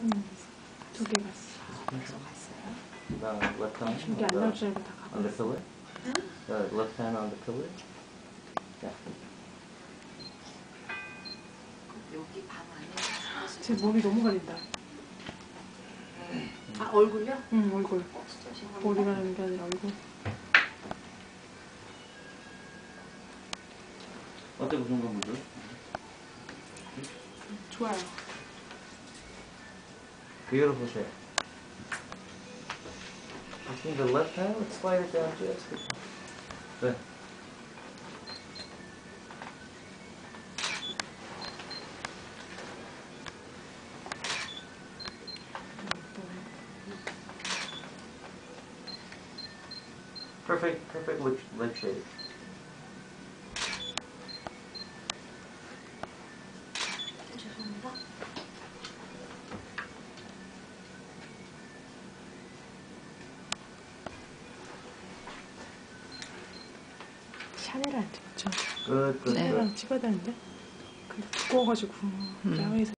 두 개 갔어. The left hand. 준비 안 나올 줄 알고 다 On the pillar. The left hand on the pillar. Yeah. 여기 방 안에 제 몸이 너무 가린다. 아 얼굴요? 응, 얼굴. 어, 진짜 죄송합니다. 머리 가리는 게 아니라 얼굴. 어때 무슨 건 뭐죠? 좋아요. Beautiful shape. Using the left hand, let's slide it down just. a bit. Perfect, perfect leg, leg shape. 안 찍었죠. Good, good, 네. good. 샤넬은 찍어야 되는데. 그 두꺼워가지고 야외에서